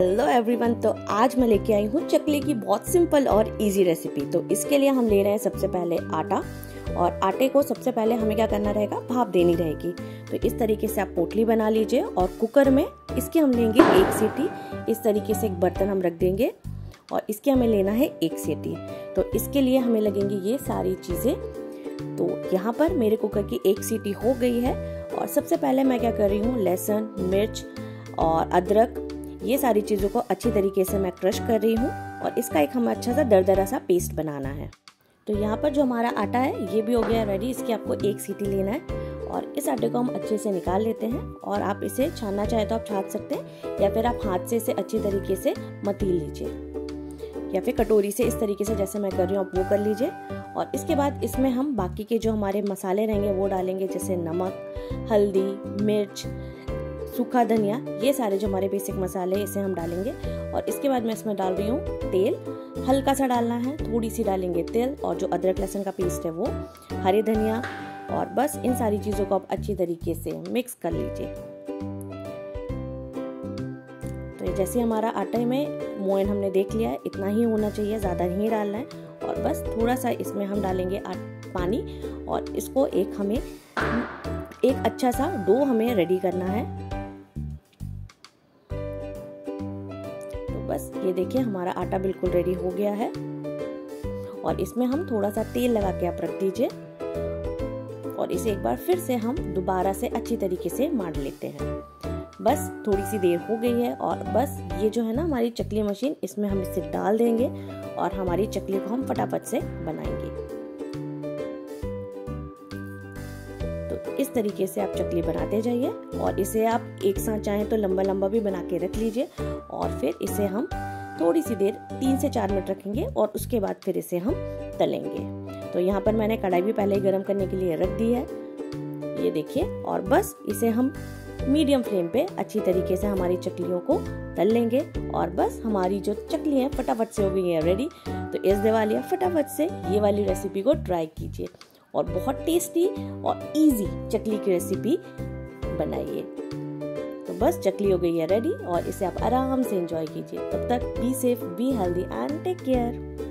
Hello everyone तो आज मैं लेके आई हूँ चकली की बहुत सिंपल और इजी रेसिपी तो इसके लिए हम ले रहे हैं सबसे पहले आटा, और आटे को सबसे पहले हमें क्या करना रहेगा? भाप देनी रहेगी। तो इस तरीके से आप पोटली बना लीजिए, और कुकर में इसकी हम लेंगे एक सीटी। इस तरीके से एक बर्तन हम रख देंगे, और इसके हमें लेना है एक सीटी। तो इसके लिए हमें लगेंगी ये सारी चीज़ें। तो यहाँ पर मेरे कुकर की एक सीटी हो गई है, और सबसे पहले मैं क्या कर रही हूँ? लहसुन, मिर्च, और अदरक ये सारी चीज़ों को अच्छी तरीके से मैं क्रश कर रही हूँ और इसका एक हमें अच्छा सा दरदरा सा पेस्ट बनाना है। तो यहाँ पर जो हमारा आटा है, ये भी हो गया रेडी इसकी आपको एक सीटी लेना है और इस आटे को हम अच्छे से निकाल लेते हैं और आप इसे छानना चाहे तो आप छान सकते हैं या फिर आप हाथ से इसे अच्छी तरीके से मतील लीजिए। या फिर कटोरी से इस तरीके से जैसे मैं कर रही हूँ, आप वो कर लीजिए। और इसके बाद इसमें हम बाकी के जो हमारे मसाले रहेंगे, वो डालेंगे जैसे नमक, हल्दी, मिर्च सूखा धनिया, ये सारे जो हमारे बेसिक मसाले, इसे हम डालेंगे। और इसके बाद मैं इसमें डाल रही हूँ तेल। हल्का सा डालना है थोड़ी सी डालेंगे तेल और जो अदरक, लहसुन का पेस्ट है वो, हरे धनिया। और बस इन सारी चीज़ों को आप अच्छी तरीके से मिक्स कर लीजिए। तो जैसे हमारा आटे में मोयन हमने देख लिया है, इतना ही होना चाहिए, ज़्यादा नहीं डालना है। और बस थोड़ा सा इसमें हम डालेंगे पानी। और इसको एक हमें, एक अच्छा सा डो हमें रेडी करना है। बस, ये देखिए हमारा आटा बिल्कुल रेडी हो गया है। और इसमें हम थोड़ा सा तेल लगा के आप रख दीजिए। और इसे एक बार फिर से हम दोबारा से अच्छी तरीके से मार लेते हैं। बस थोड़ी सी देर हो गई है और बस, ये जो है ना हमारी चकली मशीन, इसमें हम इसे डाल देंगे और हमारी चकली को हम फटाफट से बनाएँगे। तो इस तरीके से आप चकली बनाते जाइए और इसे आप एक साथ चाहें तो लंबा लंबा भी बना के रख लीजिए और फिर इसे हम थोड़ी सी देर तीन से चार मिनट रखेंगे और उसके बाद फिर इसे हम तलेंगे। तो यहाँ पर मैंने कढ़ाई भी पहले ही गर्म करने के लिए रख दी है। ये देखिए और बस इसे हम मीडियम फ्लेम पे अच्छी तरीके से हमारी चकलियों को तल लेंगे और बस हमारी जो चकली है फटाफट से हो गई है रेडी तो इस दिवाली फटाफट से ये वाली रेसिपी को ट्राई कीजिए। और बहुत टेस्टी और इजी चकली की रेसिपी बनाइए। तो बस चकली हो गई है रेडी और इसे आप आराम से एंजॉय कीजिए। तब तक be safe be healthy and take care